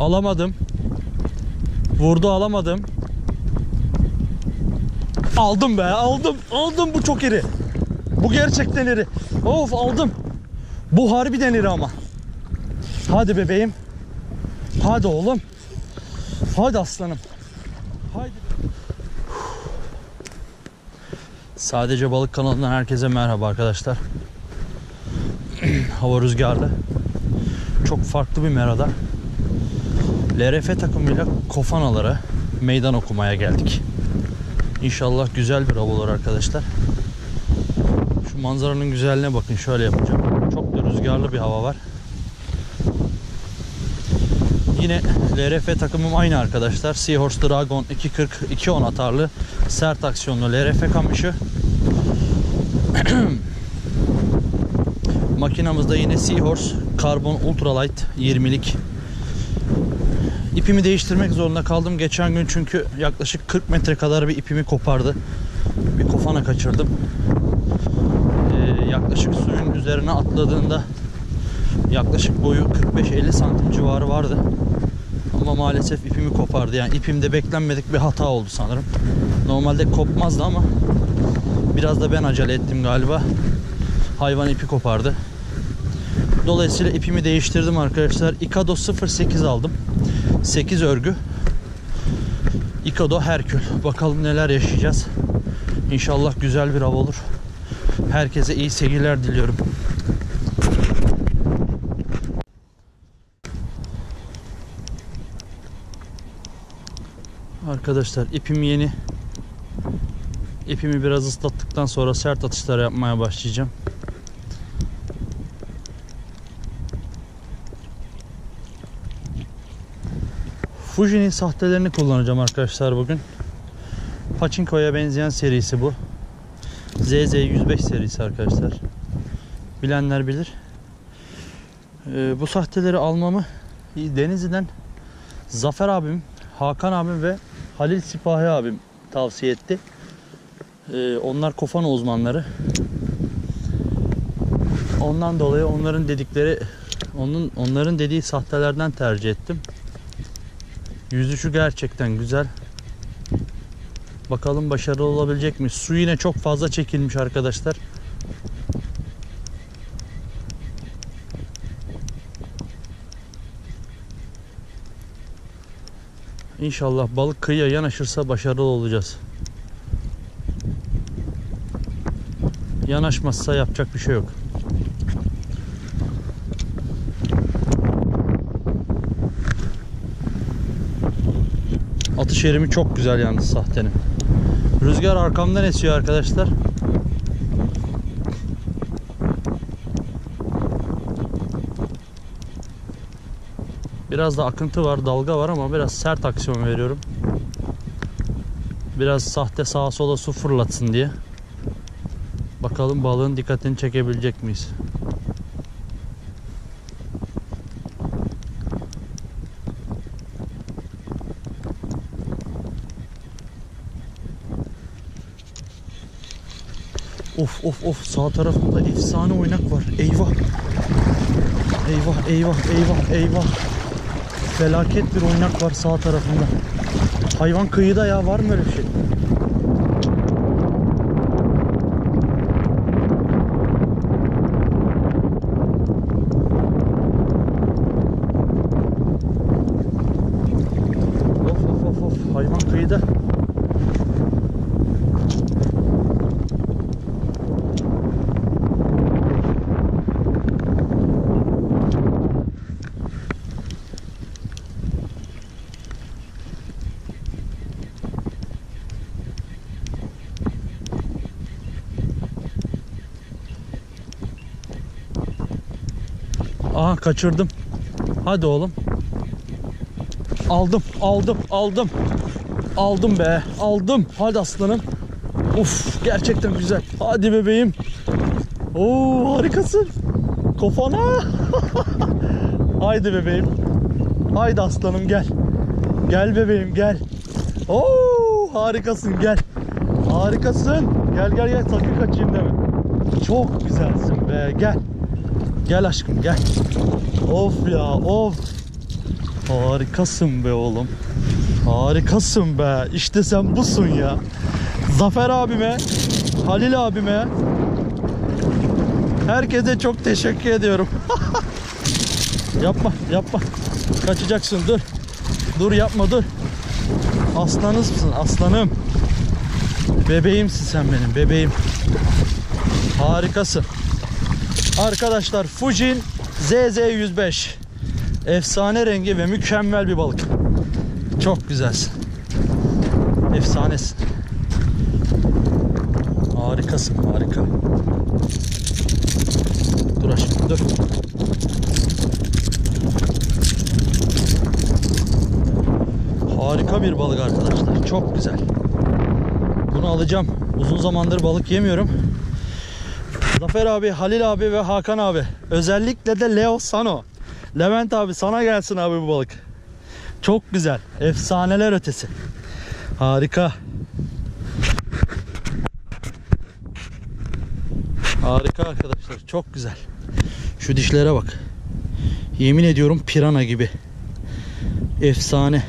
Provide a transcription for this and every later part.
Alamadım. Vurdu alamadım. Aldım be aldım. Aldım bu çok iri. Bu gerçekten iri. Of aldım. Bu harbiden iri ama. Hadi bebeğim. Hadi oğlum. Hadi aslanım. Haydi. Sadece Balık kanalından herkese merhaba arkadaşlar. Hava rüzgarlı. Çok farklı bir merada. LRF takımıyla Kofanalara meydan okumaya geldik. İnşallah güzel bir av olur arkadaşlar. Şu manzaranın güzelliğine bakın şöyle yapacağım. Çok da rüzgarlı bir hava var. Yine LRF takımım aynı arkadaşlar. Seahorse Dragon 240 210 atarlı sert aksiyonlu LRF kamışı. Makinamızda yine Seahorse Carbon Ultralight 20'lik. İpimi değiştirmek zorunda kaldım geçen gün çünkü yaklaşık 40 metre kadar bir ipimi kopardı. Bir kofana kaçırdım. Ee, yaklaşık suyun üzerine atladığında yaklaşık boyu 45-50 santim civarı vardı. Ama maalesef ipimi kopardı. Yani ipimde beklenmedik bir hata oldu sanırım. Normalde kopmazdı ama biraz da ben acele ettim galiba. Hayvan ipi kopardı. Dolayısıyla ipimi değiştirdim arkadaşlar. Ikado 08 aldım. 8 örgü. Ikado Herkül. Bakalım neler yaşayacağız. İnşallah güzel bir av olur. Herkese iyi seyirler diliyorum. Arkadaşlar ipim yeni. İpimi biraz ıslattıktan sonra sert atışlar yapmaya başlayacağım. Fuji'nin sahtelerini kullanacağım arkadaşlar bugün. Pachinko'ya benzeyen serisi bu. ZZ105 serisi arkadaşlar. Bilenler bilir. Ee, bu sahteleri almamı Denizli'den Zafer abim, Hakan abim ve Halil Sipahi abim tavsiye etti. Ee, onlar kofana uzmanları. Ondan dolayı onların dedikleri onun onların dediği sahtelerden tercih ettim. Yüzüşü gerçekten güzel. Bakalım başarılı olabilecek mi? Su yine çok fazla çekilmiş arkadaşlar. İnşallah balık kıyıya yanaşırsa başarılı olacağız. Yanaşmazsa yapacak bir şey yok. Atış yerimi çok güzel yalnız sahtenin. Rüzgar arkamdan esiyor arkadaşlar. Biraz da akıntı var, dalga var ama biraz sert aksiyon veriyorum. Biraz sahte sağa sola su fırlatsın diye. Bakalım balığın dikkatini çekebilecek miyiz? Of of of sağ tarafında efsane oynak var. Eyvah. Eyvah eyvah eyvah eyvah. Felaket bir oynak var sağ tarafında. Hayvan kıyıda ya var mı öyle bir şey? Of of of of hayvan kıyıda. Aha kaçırdım. Hadi oğlum. Aldım, aldım, aldım. Aldım be, aldım. Hadi aslanım. Uf, gerçekten güzel. Hadi bebeğim. Oo, harikasın. Kofana. Haydi bebeğim. Haydi aslanım gel. Gel bebeğim gel. Oo, harikasın gel. Harikasın. Gel gel gel sakın kaçayım deme. Çok güzelsin be gel. Gel aşkım gel. Of ya of. Harikasın be oğlum. Harikasın be. İşte sen busun ya. Zafer abime, Halil abime, herkese çok teşekkür ediyorum. yapma, yapma. Kaçacaksın dur. Dur yapma dur. Aslanızsın aslanım. Bebeğimsin sen benim bebeğim. Harikasın. Arkadaşlar Fujin ZZ105. Efsane rengi ve mükemmel bir balık. Çok güzelsin. Efsanesin. Harikasın harika. Dur aşkım dur. Harika bir balık arkadaşlar. Çok güzel. Bunu alacağım. Uzun zamandır balık yemiyorum. Zafer abi, Halil abi ve Hakan abi. Özellikle de Leo Sano. Levent abi sana gelsin abi bu balık. Çok güzel. Efsaneler ötesi. Harika. Harika arkadaşlar. Çok güzel. Şu dişlere bak. Yemin ediyorum pirana gibi. Efsane.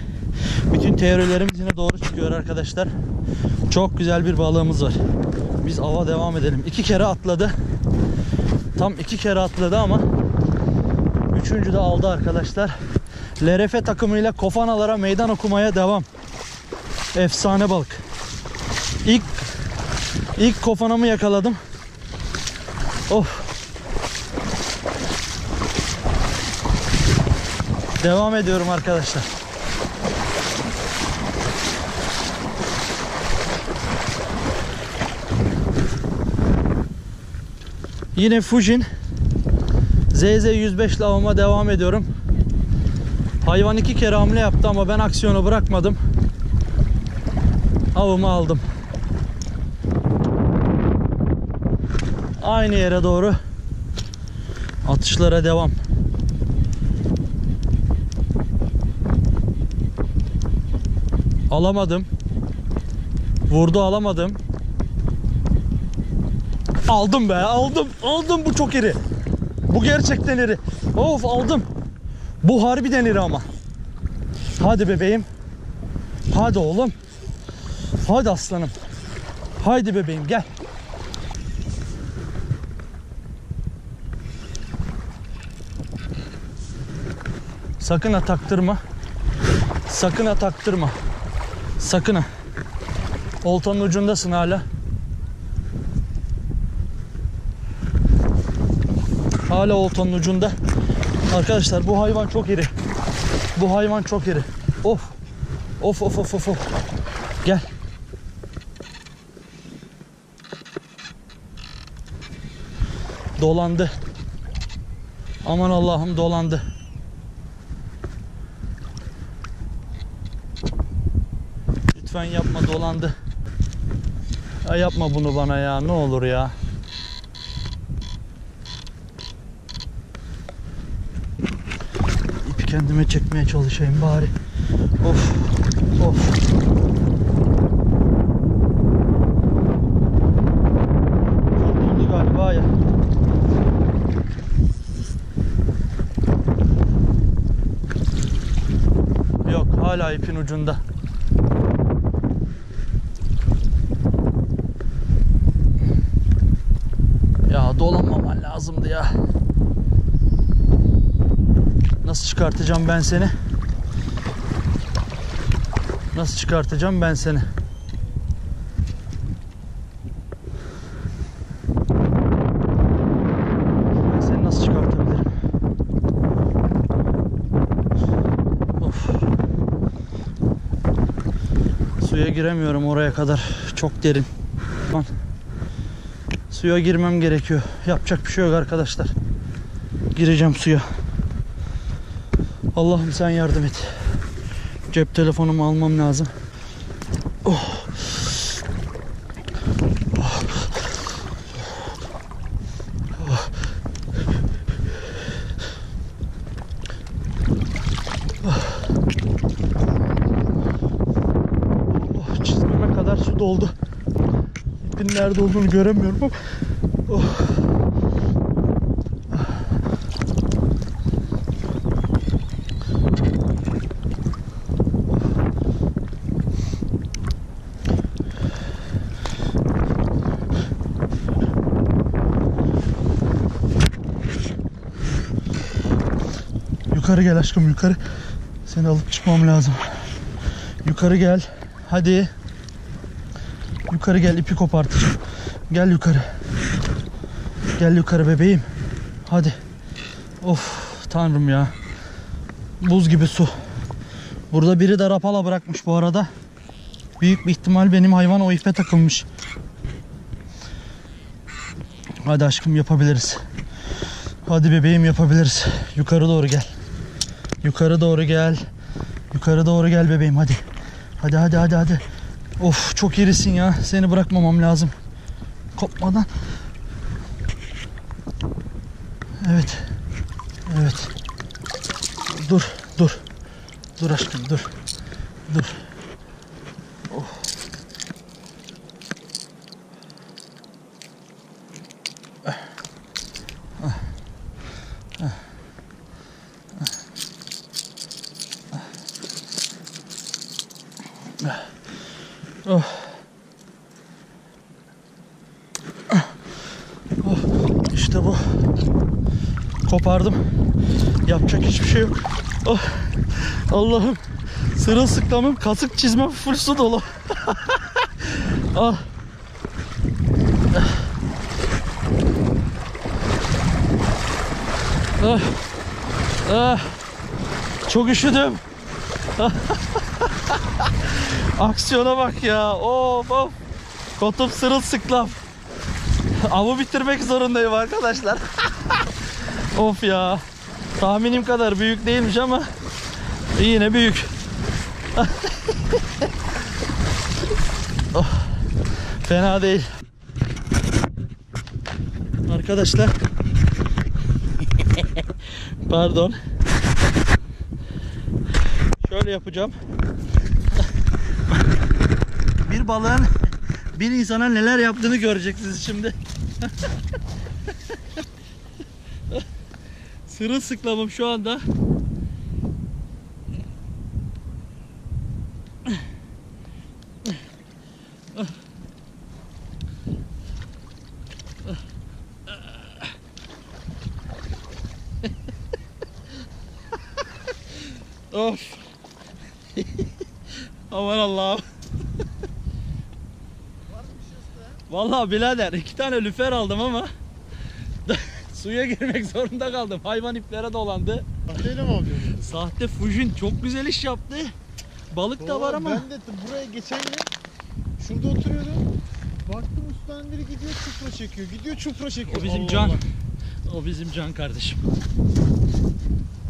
Bütün teorilerimiz yine doğru çıkıyor arkadaşlar. Çok güzel bir balığımız var. Biz ava devam edelim. İki kere atladı. Tam iki kere atladı ama üçüncü de aldı arkadaşlar. LRF takımıyla kofanalara meydan okumaya devam. Efsane balık. İlk ilk kofanamı yakaladım. Of. Devam ediyorum arkadaşlar. Yine Fujin ZZ105 lavama devam ediyorum. Hayvan iki kere hamle yaptı ama ben aksiyonu bırakmadım. Avımı aldım. Aynı yere doğru atışlara devam. Alamadım. Vurdu alamadım. Aldım be aldım aldım bu çok iri. Bu gerçekten iri. Of aldım. Bu harbiden iri ama. Hadi bebeğim. Hadi oğlum. Hadi aslanım. Haydi bebeğim gel. Sakın ha taktırma. Sakın ha taktırma. Sakın ha. Oltanın ucundasın hala. Hala oltanın ucunda. Arkadaşlar bu hayvan çok iri. Bu hayvan çok iri. Of. Of of of of. of. Gel. Dolandı. Aman Allah'ım dolandı. Lütfen yapma dolandı. Ya yapma bunu bana ya ne olur ya. İpi kendime çekmeye çalışayım bari. Of of. Kurtuldu galiba ya. Yok hala ipin ucunda. Ya dolanmaman lazımdı ya. Nasıl çıkartacağım ben seni? Nasıl çıkartacağım ben seni? Ben seni nasıl çıkartabilirim? Of. Suya giremiyorum oraya kadar. Çok derin. Lan. Suya girmem gerekiyor. Yapacak bir şey yok arkadaşlar. Gireceğim suya. Allah'ım sen yardım et. Cep telefonumu almam lazım. Oh. Oh, kadar su doldu. İpin nerede olduğunu göremiyorum ama. Yukarı gel aşkım yukarı. Seni alıp çıkmam lazım. Yukarı gel. Hadi. Yukarı gel ipi kopartacağım. Gel yukarı. Gel yukarı bebeğim. Hadi. Of tanrım ya. Buz gibi su. Burada biri de rapala bırakmış bu arada. Büyük bir ihtimal benim hayvan o ipe takılmış. Hadi aşkım yapabiliriz. Hadi bebeğim yapabiliriz. Yukarı doğru gel. Yukarı doğru gel. Yukarı doğru gel bebeğim hadi. Hadi hadi hadi hadi. Of çok irisin ya. Seni bırakmamam lazım. Kopmadan. Evet. Evet. Dur, dur. Dur aşkım, dur. Dur. Oh. Ah. Ah. Ah. Ah. Ah. Oh. Ah. Oh. İşte bu. Kopardım. Yapacak hiçbir şey yok. Oh. Allah'ım. Sırılsıklamım. Kasık çizmem full dolu. ah. Ah. Ah. Çok üşüdüm. Aksiyona bak ya. Of of. Kotum sırılsıklam. Avı bitirmek zorundayım arkadaşlar. of ya. Tahminim kadar büyük değilmiş ama yine büyük. oh, fena değil. Arkadaşlar. Pardon. Şöyle yapacağım. Bir balığın bir insana neler yaptığını göreceksiniz şimdi. Sırılsıklamım şu anda. of. Aman Allah'ım. Vallahi birader iki tane lüfer aldım ama suya girmek zorunda kaldım. Hayvan iplere dolandı. Sahteyle mi alıyorsun? Sahte Fujin çok güzel iş yaptı. Balık da var ama Ben de buraya geçen gün şurada oturuyordum. Baktım ustan biri gidiyor çupra çekiyor. Gidiyor çupra çekiyor. o bizim Allah can. Allah. O bizim can kardeşim.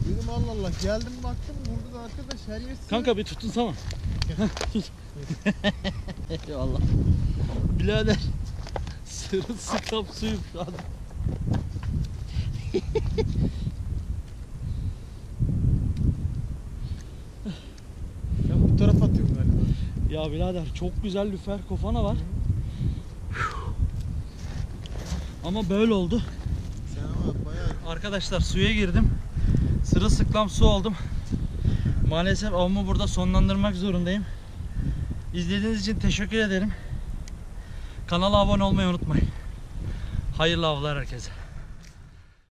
Dedim Allah Allah. Geldim baktım burada da arkadaş her yer. Kanka bir tutunsana. Eyvallah. Birader. Sırılsıklam suyum şu an. Ben bu tarafa atıyorum galiba. Ya birader çok güzel lüfer kofana var. Ama böyle oldu. Sen ama bayağı Arkadaşlar suya girdim. Sırılsıklam su oldum. Maalesef avımı burada sonlandırmak zorundayım. İzlediğiniz için teşekkür ederim. Kanala abone olmayı unutmayın. Hayırlı avlar herkese.